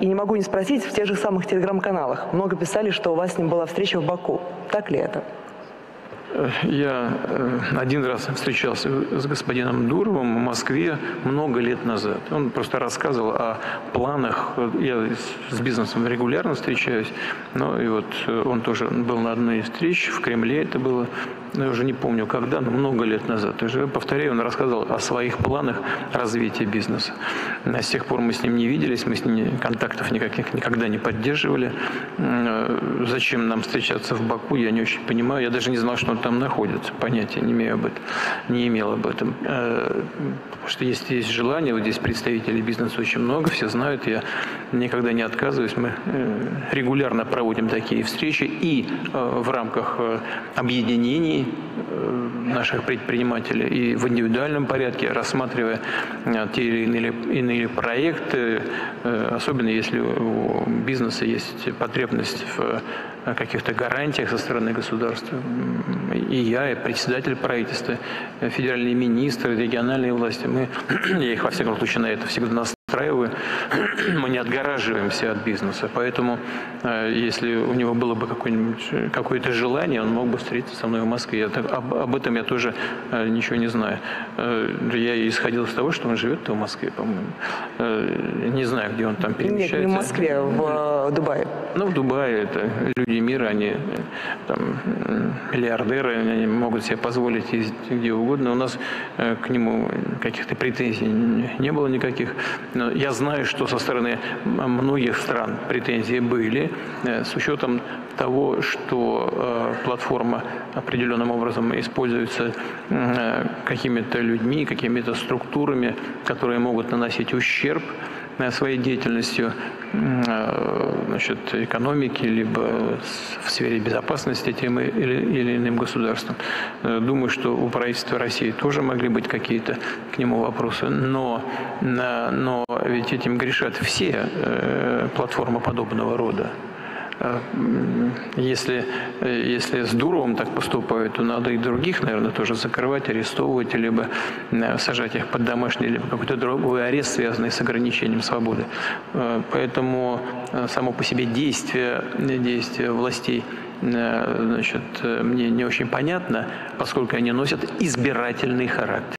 И не могу не спросить, в тех же самых телеграм-каналах много писали, что у вас с ним была встреча в Баку. Так ли это? Я э, один раз встречался с господином Дуровым в Москве много лет назад. Он просто рассказывал о планах. Я с бизнесом регулярно встречаюсь, но и вот э, он тоже был на одной из встреч в Кремле. Это было ну, я уже не помню когда, но много лет назад. Уже, повторяю, он рассказывал о своих планах развития бизнеса. А с тех пор мы с ним не виделись, мы с ним контактов никаких никогда не поддерживали. Э, зачем нам встречаться в Баку, я не очень понимаю. Я даже не знал, что он там находится. Понятия не имею об этом. Не имел об этом. Э, потому что если есть желание, вот здесь представителей бизнеса очень много, все знают, я никогда не отказываюсь. Мы э, регулярно проводим такие встречи и в рамках объединений Э, наших предпринимателей и в индивидуальном порядке, рассматривая э, те или иные, проекты, э, особенно если у бизнеса есть потребность в каких-то гарантиях со стороны государства. И я, и председатель правительства, федеральные министры, региональные власти, мы, я их во всяком случае на это всегда настраиваю, мы не отгораживаемся от бизнеса. Поэтому, э, если у него было бы какое-нибудь какое-то желание, он мог бы встретиться со мной в Москве. Я, об, об этом я тоже э, ничего не знаю. Э, я исходил из того, что он живет в Москве, по-моему. Не знаю, где он там перемещается. Нет, не в Москве, в Дубае. Ну, в Дубае это люди мира, они там миллиардеры, они могут себе позволить ездить где угодно. У нас к нему каких-то претензий не было никаких. Но я знаю, что со стороны многих стран претензии были, э, с учетом того, что э, платформа определенным образом используется э, какими-то людьми, какими-то структурами, которые могут наносить ущерб своей деятельностью значит, экономики, либо в сфере безопасности тем или, или иным государством. Думаю, что у правительства России тоже могли быть какие-то к нему вопросы, но, но ведь этим грешат все э, платформы подобного рода. Э, если, если с Дуровым так поступают, то надо и других, наверное, тоже закрывать, арестовывать, либо э, сажать их под домашний, либо какой-то другой арест, связанный с ограничением свободы. Поэтому само по себе действие, действие властей значит, мне не очень понятно, поскольку они носят избирательный характер.